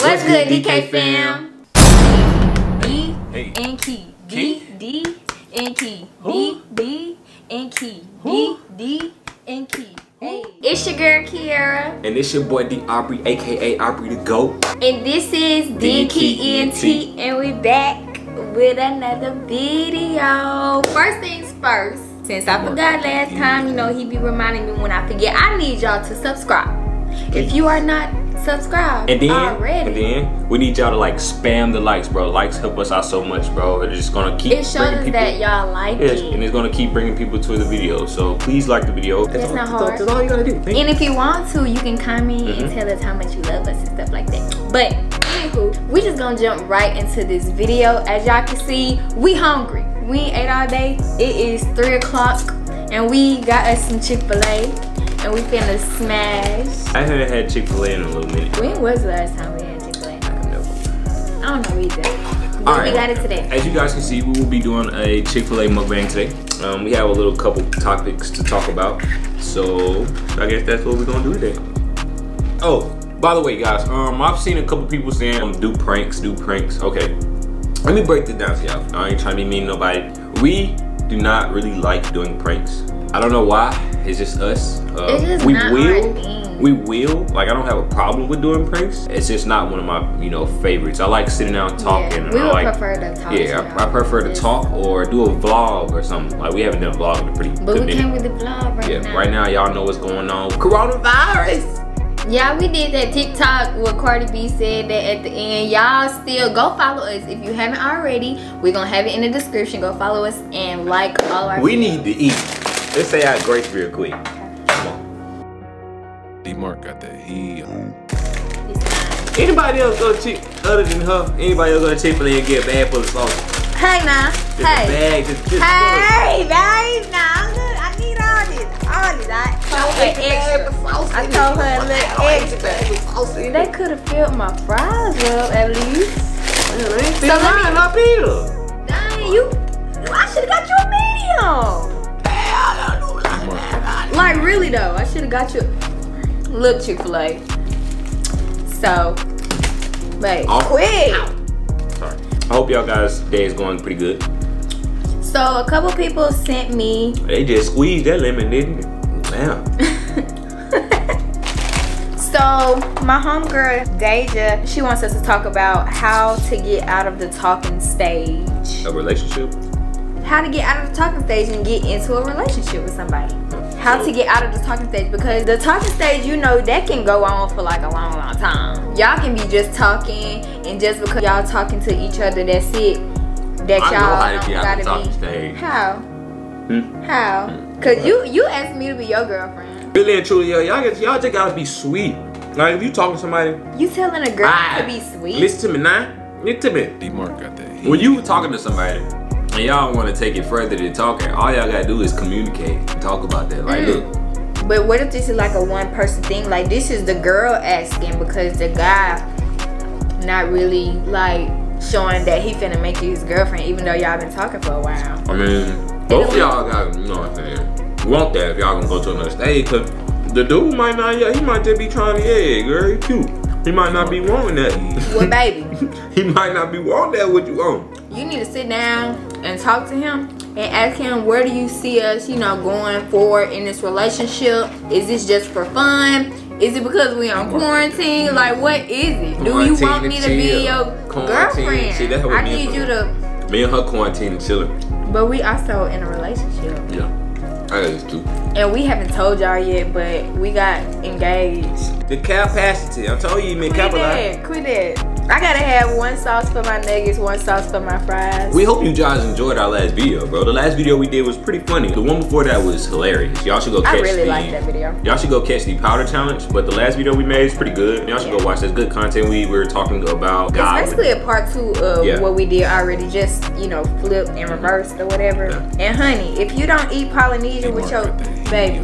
What's good, DK fam? D Hey. and Key. D D and Key. D D and Key. D D and Key. Hey. It's your girl Kierra, And it's your boy De'Aubrey, aka Aubrey the GOAT. and this is De and Ki ENT, and we back with another video. First things first, since I forgot last time, you know, he be reminding me when I forget, I need y'all to subscribe. If you are not subscribed And then, already, and then we need y'all to like spam the likes, bro. Likes help us out so much, bro. It's just gonna keep it shows people. that y'all like Yes, it. and it's gonna keep bringing people to the video. So please like the video. That's, It's all, not that's all- hard. That's all you gotta do. Thank And if you want to, you can comment and Mhm. tell us how much you love us and stuff like that. But anywho, we just gonna jump right into this video. As y'all can see, we hungry. We ain't ate all day. It is three o'clock, and we got us some Chick Fil A, and we finna smash. I haven't had Chick Fil A in a little minute. When was the last time we had Chick Fil A? I don't know either. But All we got it today. As you guys can see, we will be doing a Chick Fil A mukbang today. Um, we have a little couple topics to talk about, so I guess that's what we're gonna do today. Oh, by the way, guys, um, I've seen a couple people saying um, do pranks, do pranks. Okay, let me break this down to y'all. I ain't trying to be mean to nobody. We do not really like doing pranks. I don't know why. It's just us. Uh, It's just we will. We will. Like I don't have a problem with doing pranks. It's just not one of my, you know, favorites. I like sitting down talking. Yeah, and we I like, prefer to talk. yeah, to I, I prefer to talk or do a vlog or something. Like we haven't done a vlog in a pretty But good we came with the vlog right yeah, now. right now y'all know what's going on. Coronavirus. Yeah, we did that TikTok where Cardi B said that at the end. Y'all still go follow us if you haven't already. We're gonna have it in the description. Go follow us and like all our. We need to eat. Let's say our grace real quick. Come on. D Mark got that heat. It's fine. Anybody else go to Chick other than her? Anybody else go to Chick Fil A and get a bag full of sauce? Hey now, Just a hey, bag, just, just hey, babe, now I'm good. I need all this, all this. I told her extra. I told her a little extra. They could have filled my fries up at least. So So let me- up here. Dang, you. I should have got you a medium. Like really though, I should have got you. Look, Chick Fil A. So, babe, Oh. quick. Sorry. I hope y'all guys' day is going pretty good. So a couple people sent me. They just squeezed that lemon, didn't it? Damn. So my homegirl Deja, she wants us to talk about how to get out of the talking stage. A relationship? How to get out of the talking stage and get into a relationship with somebody. How to get out of the talking stage because the talking stage, you know, that can go on for like a long, long time. Y'all can be just talking, and just because y'all talking to each other, that's it. That y'all how to get gotta be. stage. How? Hmm? How? Cause you you asked me to be your girlfriend. Really and truly, yo, y'all, get- y'all just gotta be sweet. Like if you talking to somebody, You telling a girl Ah, to be sweet? listen to me now. Listen to me. D Mark got that. When you talking to somebody and y'all want to take it further than talking, all y'all gotta do is communicate and talk about that. Like, Mm. look, But what if this is like a one person thing? Like this is the girl asking because the guy not really like showing that he finna make you his girlfriend, even though y'all been talking for a while. I mean, both of y'all got, you know what I'm saying, want that if y'all gonna go to another stage, cause the dude might not, yeah, he might just be trying to, yeah, girl, he cute. He might not be wanting that. Well, baby, he might not be wanting that what you want. you need to sit down and talk to him and ask him where do you see us, you know, going forward in this relationship? Is this just for fun? Is it because we on quarantine? Like, what is it? Do you want me to be your Quarantine. See, that's girlfriend? what I need you to, Me and her quarantine and chilling. but we also in a relationship. Yeah. I got this too. And we haven't told y'all yet, but we got engaged. The capacity. I told you, man, Quit capitalize. that. Quit that. I gotta have one sauce for my nuggets, one sauce for my fries. We hope you guys enjoyed our last video, bro. The last video we did was pretty funny. The one before that was hilarious. Y'all should go catch I really the. like that video. Y'all should go catch the powder challenge, but the last video we made is pretty good. Y'all should go watch. That's good content. We were talking about God. It's basically a part two of Yeah. what we did already, just you know, flipped and reversed or whatever. Yeah. And honey, if you don't eat Polynesian with your baby,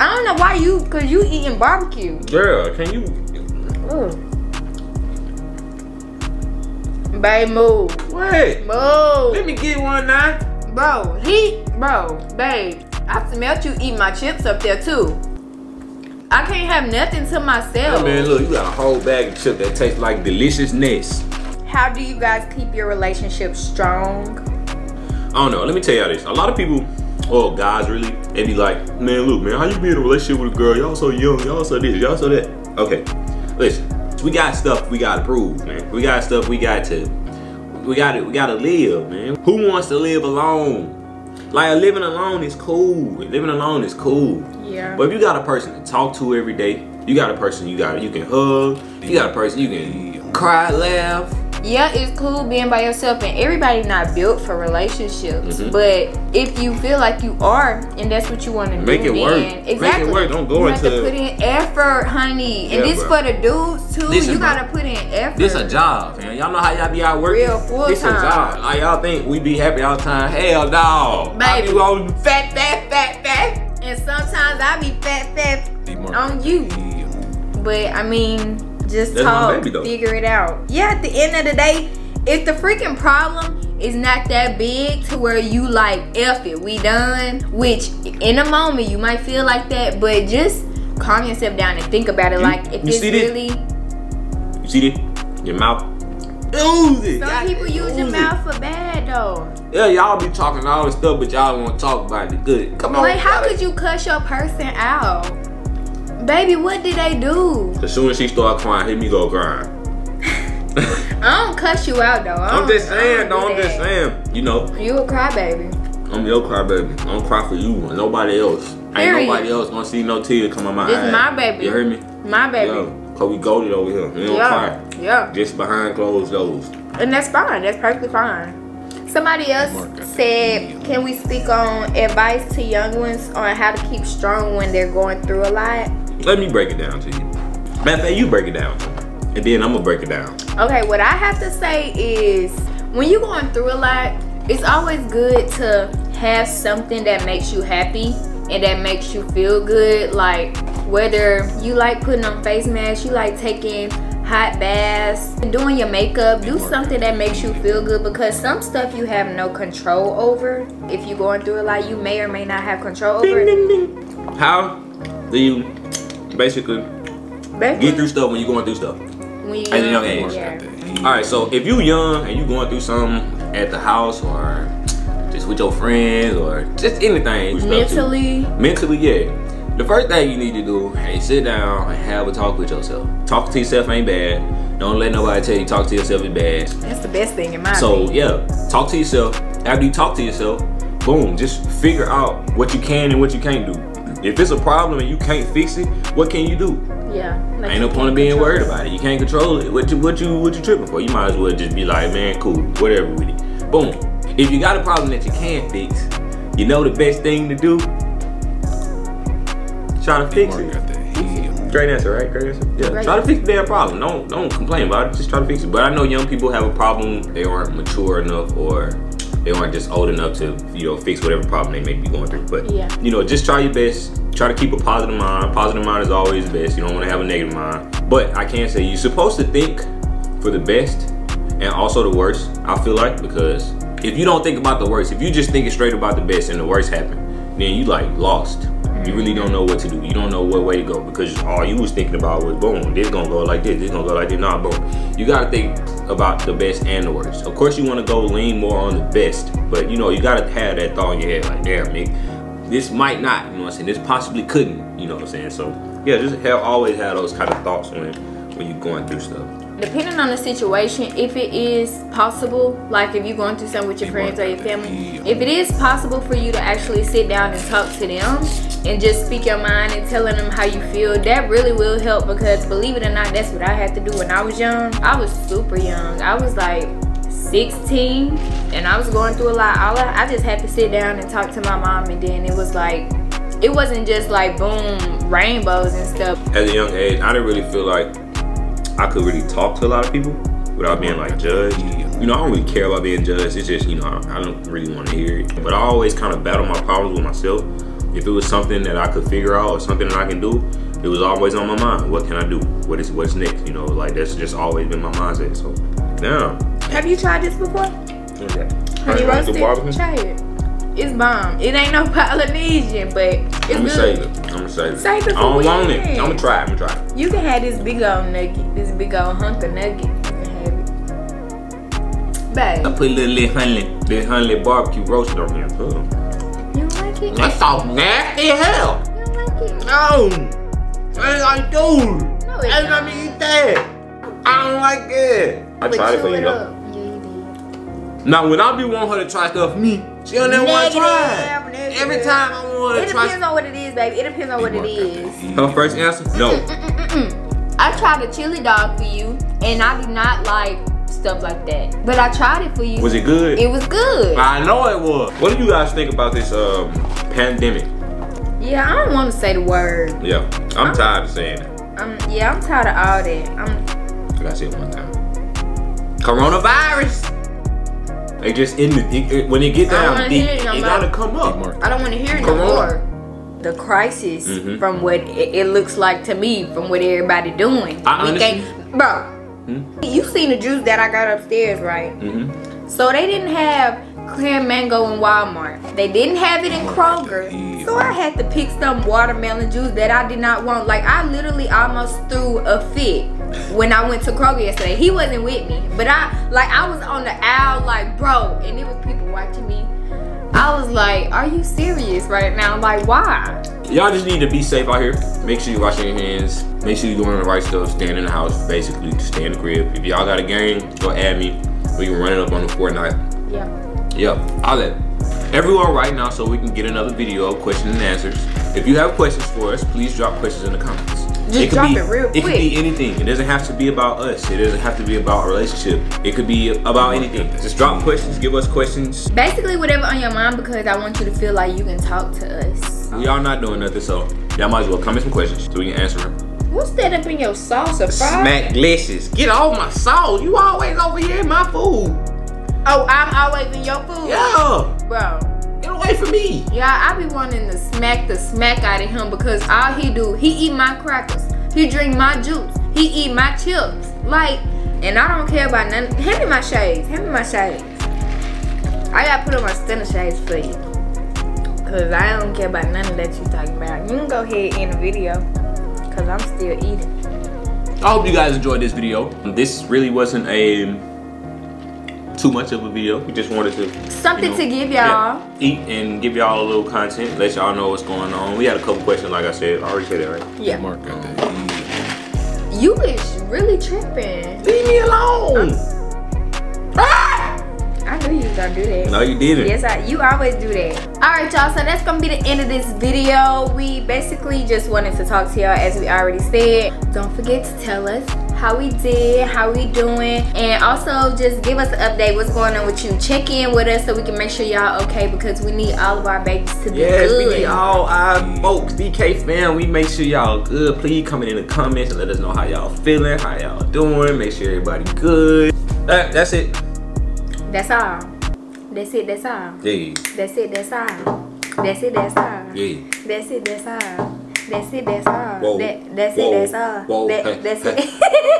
I don't know why you, cause you eating barbecue. Girl, can you? Mm. Ooh. Babe, move, Wait. move. Let me get one now. Bro, he, bro, babe, I smelled you eating my chips up there too. I can't have nothing to myself. Hey, man, look, you got a whole bag of chips that taste like deliciousness. How do you guys keep your relationship strong? I don't know. Let me tell y'all this. A lot of people, or guys really, they be like, man, look, man, how you be in a relationship with a girl? Y'all so young. Y'all so this. Y'all so that. Okay, listen. We got stuff we gotta prove, man. We got stuff we got to. We got to. We gotta live, man. Who wants to live alone? Like living alone is cool. Living alone is cool. Yeah. But if you got a person to talk to every day, you got a person you got you can hug, you got a person you can cry, laugh. Yeah, it's cool being by yourself, and everybody not built for relationships. Mhm. But if you feel like you are, and that's what you want to do, Make it work. then Make it exactly. work. Don't go you have to put in effort, honey. And Yeah, this bro. for the dudes too. Listen, you gotta put in effort. This a job, man. Y'all know how y'all be out working. Real full This a job. Like y'all think we be happy all the time? Hell no. Baby. I be on fat, fat, fat, fat. And sometimes I be fat, fat on you. But I mean, just That's talk, baby, figure it out. Yeah, at the end of the day, if the freaking problem is not that big to where you like F it, we done. Which in a moment you might feel like that, but just calm yourself down and think about it. You- like if you it's see this? really You see this? Your mouth. Use some God, people use your mouth for bad though. Yeah, y'all be talking all this stuff, but y'all want to talk about it. Good. Come on. Like how could you cuss your person out? Baby, what did they do? As soon as she start crying, hit me go crying. I don't cuss you out though. I I'm just saying, don't though. I'm just saying. You know, You a crybaby. I'm your crybaby. I don't cry for you and nobody else. Ain't nobody else gonna see no tears come out my This eyes. my baby. You heard me? My baby. Yo, cause we goaded over here. We don't yeah. cry. Yeah. Just behind closed doors. And that's fine. That's perfectly fine. Somebody else said, can we speak on advice to young ones on how to keep strong when they're going through a lot? Let me break it down to you. Matter of fact, you break it down. And then I'm gonna break it down. Okay, what I have to say is when you're going through a lot, it's always good to have something that makes you happy and that makes you feel good. Like whether you like putting on face masks, you like taking hot baths, doing your makeup, do something that makes you feel good because some stuff you have no control over. If you're going through a lot, you may or may not have control over it. How do you basically Basically, get through stuff when you're going through stuff? when you at a young age. Yeah. All right, so if you young and you're going through something at the house or just with your friends or just anything. Mentally, mentally, yeah. The first thing you need to do, hey, sit down and have a talk with yourself. Talk to yourself ain't bad. Don't let nobody tell you talk to yourself is bad. that's the best thing in my So opinion. yeah, talk to yourself. After you talk to yourself, boom, just figure out what you can and what you can't do. If it's a problem and you can't fix it, what can you do? Yeah. like Ain't no point of being worried it. about it. You can't control it. What you what you what you tripping for? You might as well just be like, man, cool, whatever with it. Boom. If you got a problem that you can't fix, you know the best thing to do. Try to fix it. got that heat. Great answer, right? Great answer. Yeah. Great Try to fix the damn problem. Don't don't complain about it. Just try to fix it. But I know young people have a problem. They aren't mature enough or they aren't just old enough to, you know, fix whatever problem they may be going through. But Yeah. you know, just try your best. Try to keep a positive mind. Positive mind is always best. You don't want to have a negative mind. But I can say you're supposed to think for the best and also the worst. I feel like because if you don't think about the worst, if you just thinking straight about the best and the worst happen, then you like lost. You really don't know what to do. You don't know what way to go because all you was thinking about was boom, this gonna go like this, this gonna go like this. Nah, boom. You gotta think about the best and the worst. Of course, you want to go lean more on the best, but you know you gotta have that thought in your head like, damn, Nick, this might not. You know what I'm saying? This possibly couldn't. You know what I'm saying? So yeah, just have always have those kind of thoughts when when you're going through stuff. depending on the situation, if it is possible, like if you're going through something with your friends or your family, if it is possible for you to actually sit down and talk to them and just speak your mind and telling them how you feel, that really will help because believe it or not, that's what I had to do when I was young. I was super young. I was like 16 and I was going through a lot. All I, I just had to sit down and talk to my mom and then it was like, it wasn't just like boom, rainbows and stuff. At a young age, I didn't really feel like I could really talk to a lot of people without being like judged. You know, I don't really care about being judged. It's just, you know, I, I don't really want to hear it. But I always kind of battle my problems with myself. If it was something that I could figure out or something that I can do, it was always on my mind. What can I do? What is what's next? You know, like that's just always been my mindset. So, damn. Have you tried this before? What's that? Honey Honey roasted roasted? Try it. It's bomb. It ain't no Polynesian, but it's I'm gonna save it. I'm gonna save it. Save it I for don't want it. when? I'm gonna try it. I'm gonna try it. You can have this big old nugget, this big old hunk of nugget. You can have it. I Babe, put a little, little honey, little honey barbecue roasted on here. Ugh. You don't like it? That's so nasty as hell. You don't like it? No. I ain't like dude. No, it's I ain't gonna eat that. I don't like it. I But tried it chew for you it though. up. Yeah, you did. Now when I be wanting her to try stuff, me, she don't never want to try. Negative, Every time I want It to try. It depends on what it is, baby. It depends on what it is. Mark got is. that heat. Her first answer, no. Mm-mm. I tried a chili dog for you, and I do not like stuff like that. But I tried it for you. Was it good? It was good. I know it was. What do you guys think about this um, pandemic? Yeah, I don't want to say the word. Yeah, I'm tired of saying it. Um, yeah, I'm tired of all that. I'm I gotta say it one time. Coronavirus. They just in the it, it- when it get I don't down wanna deep, it no it gotta come up. Mark. I don't want to hear it no more. The crisis Mhm. from what it, it looks like to me, from what everybody doing. I We honestly- can't- bro. Hmm? You seen the juice that I got upstairs, right? hmm So they didn't have clear mango in Walmart. They didn't have it in Kroger. So I had to pick some watermelon juice that I did not want. Like I literally almost threw a fit when I went to Kroger yesterday. He wasn't with me, but I like I was on the aisle like bro, and it was people watching me. I was like, "Are you serious right now? I'm like why?" Y'all just need to be safe out here. Make sure you washing your hands. Make sure you're doing the right stuff. Staying in the house, basically. Stay in the crib. If y'all got a game, go add me. We can run it up on the Fortnite. Yeah. Yep, I'll let everyone right now so we can get another video of questions and answers. If you have questions for us, please drop questions in the comments. Just could drop be, it real It could be anything. It doesn't have to be about us. It doesn't have to be about a relationship. It could be about anything. Just drop questions. Give us questions. Basically, whatever on your mind because I want you to feel like you can talk to us. We are not doing nothing, so y'all might as well comment some questions so we can answer them. What's that up in your salsa, fry? Smack delicious. Get off my sauce. You always over here in my food. Oh, I'm always in your food. Yeah. Bro. Get away from me. Yeah, I be wanting to smack the smack out of him because all he do, he eat my crackers. He drink my juice. He eat my chips. Like, and I don't care about none. Hand me my shades. Hand me my shades. I gotta put on my stunner shades for you. Cause I don't care about none of that you talking about. You can go ahead in the video. Cause I'm still eating. I hope you guys enjoyed this video. This really wasn't a too much of a video. We just wanted to Something you know, to give y'all. yeah, eat and give y'all a little content, let y'all know what's going on. We had a couple questions, like I said. I already said that, right? Yeah. Mark got that heat. You is really tripping. Leave me alone. Ah! I knew you was gonna do that. No, you didn't. Yes, I, you always do that. All right, y'all. So that's gonna be the end of this video. We basically just wanted to talk to y'all, as we already said. Don't forget to tell us how we did, how we doing, and also just give us an update. What's going on with you? Check in with us so we can make sure y'all okay because we need all of our babies to be Yes, we good. need all our folks, DK fam. We make sure y'all good. Please comment in the comments and let us know how y'all feeling, how y'all doing. Make sure everybody good. That, that's it. That's all. That's it. That's all. Yeah, That's it. That's all. That's it. That's all. yeah. That's it. That's all. That's it. That's all. Whoa. That, that's Whoa. it. That's all. Whoa. That, Hey, that's hey. it.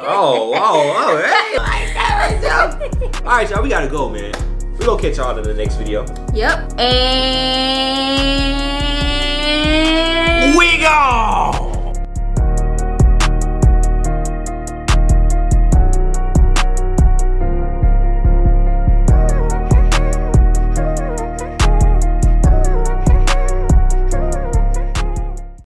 Oh, oh, oh, hey. like that right there. All right, y'all, we gotta go, man. We gonna catch y'all in the next video. Yep. And We gone.